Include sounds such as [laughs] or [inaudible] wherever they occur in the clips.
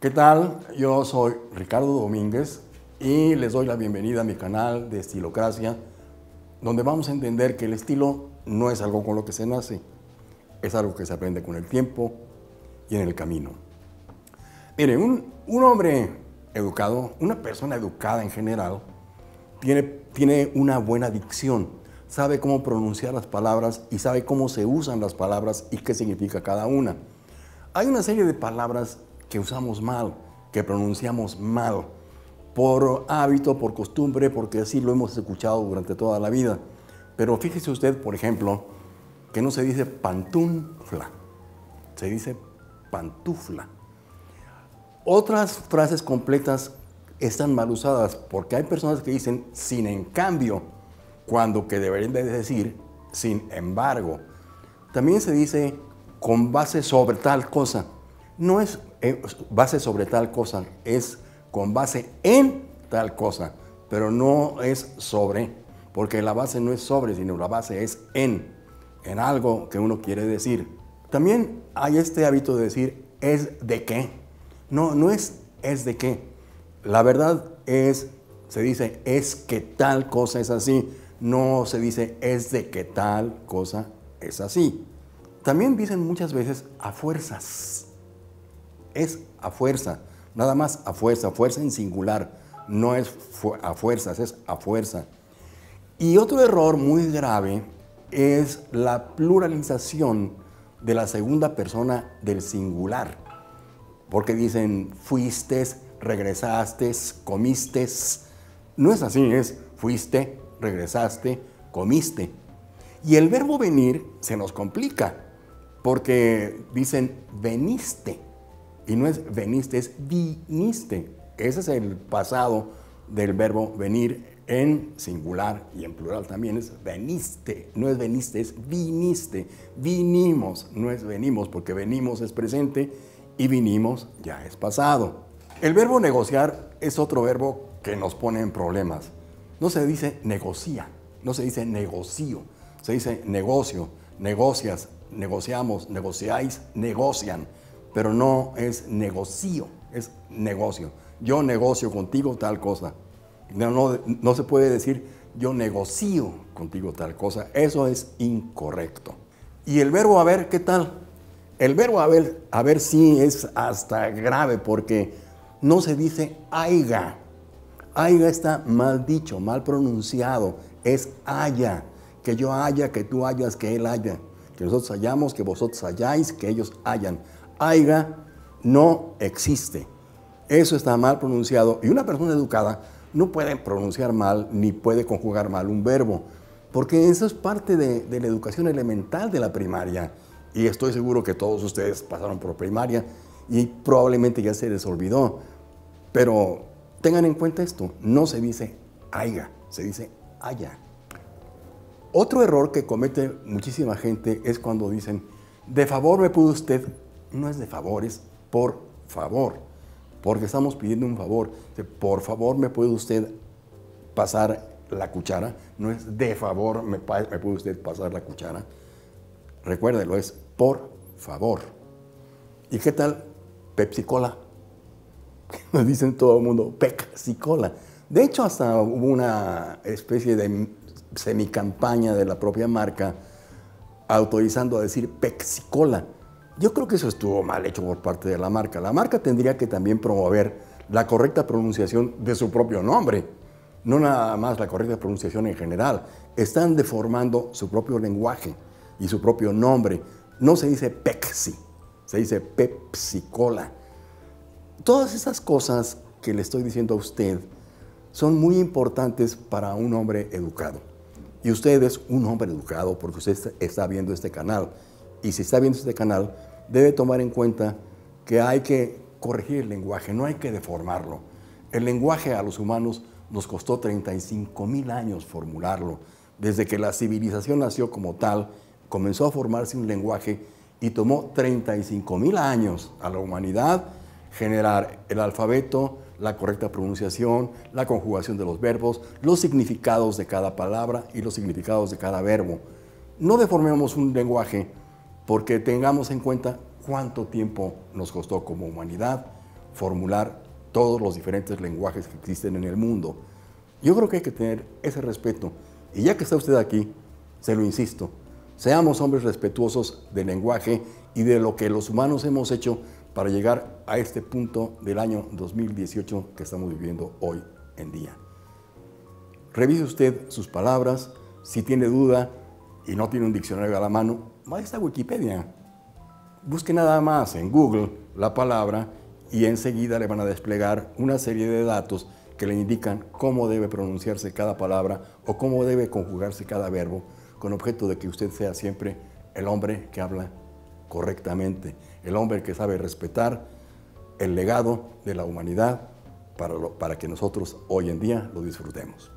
¿Qué tal? Yo soy Ricardo Domínguez y les doy la bienvenida a mi canal de Estilocracia, donde vamos a entender que el estilo no es algo con lo que se nace, es algo que se aprende con el tiempo y en el camino. Miren, un, un hombre educado, una persona educada en general, tiene, tiene una buena dicción, sabe cómo pronunciar las palabras y sabe cómo se usan las palabras y qué significa cada una. Hay una serie de palabras que usamos mal, que pronunciamos mal, por hábito, por costumbre, porque así lo hemos escuchado durante toda la vida. Pero fíjese usted, por ejemplo, que no se dice pantufla, se dice pantufla. Otras frases completas están mal usadas porque hay personas que dicen sin en cambio, cuando que deberían de decir sin embargo. También se dice con base sobre tal cosa. No es eh, base sobre tal cosa, es con base en tal cosa, pero no es sobre, porque la base no es sobre, sino la base es en, en algo que uno quiere decir. También hay este hábito de decir es de qué. No, no es es de qué. La verdad es, se dice es que tal cosa es así, no se dice es de que tal cosa es así. También dicen muchas veces a fuerzas es a fuerza, nada más a fuerza, fuerza en singular, no es a fuerzas, es a fuerza. Y otro error muy grave es la pluralización de la segunda persona del singular, porque dicen fuiste, regresaste, comiste. No es así, es fuiste, regresaste, comiste. Y el verbo venir se nos complica, porque dicen veniste. Y no es veniste, es viniste. Ese es el pasado del verbo venir en singular y en plural también es veniste. No es veniste, es viniste. Vinimos, no es venimos, porque venimos es presente y vinimos ya es pasado. El verbo negociar es otro verbo que nos pone en problemas. No se dice negocia, no se dice negocio, se dice negocio, negocias, negociamos, negociáis, negocian pero no es negocio, es negocio. Yo negocio contigo tal cosa. No, no, se puede decir yo negocio contigo tal cosa. Eso es incorrecto. Y el verbo haber, ¿qué tal? El verbo haber, haber sí es hasta grave porque no se dice aiga. Aiga está mal dicho, mal pronunciado. Es haya. Que yo haya, que tú hayas, que él haya. Que nosotros hayamos, que vosotros hayáis, que ellos hayan aiga no existe. Eso está mal pronunciado y una persona educada no puede pronunciar mal ni puede conjugar mal un verbo, porque eso es parte de, la educación elemental de la primaria. Y estoy seguro que todos ustedes pasaron por primaria y probablemente ya se les olvidó. Pero tengan en cuenta esto, no se dice aiga, se dice haya. Otro error que comete muchísima gente es cuando dicen, de favor me pudo usted no es de favores, por favor, porque estamos pidiendo un favor. Por favor, ¿me puede usted pasar la cuchara? No es de favor, ¿me, puede usted pasar la cuchara? Recuérdelo, es por favor. ¿Y qué tal Pepsi Cola? [laughs] Nos dicen todo el mundo, Pepsi Cola. De hecho, hasta hubo una especie de semicampaña de la propia marca autorizando a decir Pepsi Cola yo creo que eso estuvo mal hecho por parte de la marca. La marca tendría que también promover la correcta pronunciación de su propio nombre, no nada más la correcta pronunciación en general. Están deformando su propio lenguaje y su propio nombre. No se dice Pepsi, se dice Pepsi Cola. Todas esas cosas que le estoy diciendo a usted son muy importantes para un hombre educado. Y usted es un hombre educado porque usted está viendo este canal. Y si está viendo este canal, debe tomar en cuenta que hay que corregir el lenguaje, no hay que deformarlo. El lenguaje a los humanos nos costó 35 mil años formularlo. Desde que la civilización nació como tal, comenzó a formarse un lenguaje y tomó 35 mil años a la humanidad generar el alfabeto, la correcta pronunciación, la conjugación de los verbos, los significados de cada palabra y los significados de cada verbo. No deformemos un lenguaje porque tengamos en cuenta cuánto tiempo nos costó como humanidad formular todos los diferentes lenguajes que existen en el mundo. Yo creo que hay que tener ese respeto. Y ya que está usted aquí, se lo insisto, seamos hombres respetuosos del lenguaje y de lo que los humanos hemos hecho para llegar a este punto del año 2018 que estamos viviendo hoy en día. Revise usted sus palabras, si tiene duda y no tiene un diccionario a la mano, vaya a Wikipedia. Busque nada más en Google la palabra y enseguida le van a desplegar una serie de datos que le indican cómo debe pronunciarse cada palabra o cómo debe conjugarse cada verbo, con objeto de que usted sea siempre el hombre que habla correctamente, el hombre que sabe respetar el legado de la humanidad para, para que nosotros hoy en día lo disfrutemos.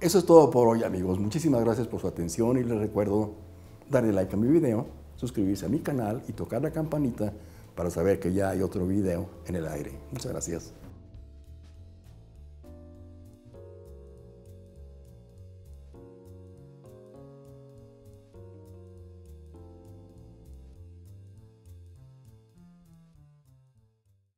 Eso es todo por hoy amigos, muchísimas gracias por su atención y les recuerdo darle like a mi video, suscribirse a mi canal y tocar la campanita para saber que ya hay otro video en el aire. Muchas gracias.